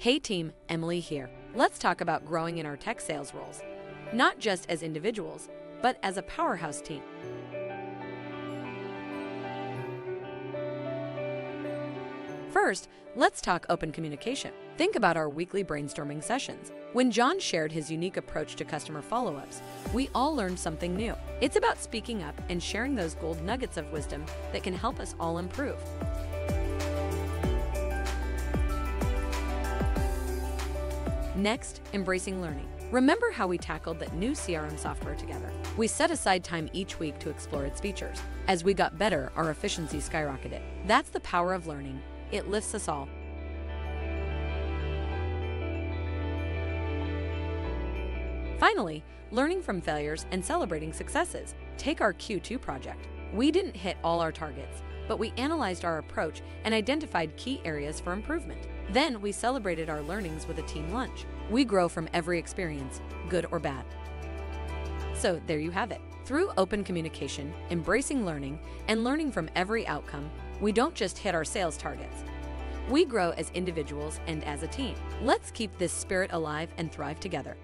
Hey team, Emily here. Let's talk about growing in our tech sales roles, not just as individuals, but as a powerhouse team. First, let's talk open communication. Think about our weekly brainstorming sessions. When John shared his unique approach to customer follow ups, we all learned something new. It's about speaking up and sharing those gold nuggets of wisdom that can help us all improve. Next, embracing learning. Remember how we tackled that new CRM software together? We set aside time each week to explore its features. As we got better, our efficiency skyrocketed. That's the power of learning. It lifts us all. Finally, learning from failures and celebrating successes. Take our Q2 project. We didn't hit all our targets, but we analyzed our approach and identified key areas for improvement. Then we celebrated our learnings with a team lunch. We grow from every experience, good or bad. So there you have it. Through open communication, embracing learning, and learning from every outcome, we don't just hit our sales targets. We grow as individuals and as a team. Let's keep this spirit alive and thrive together.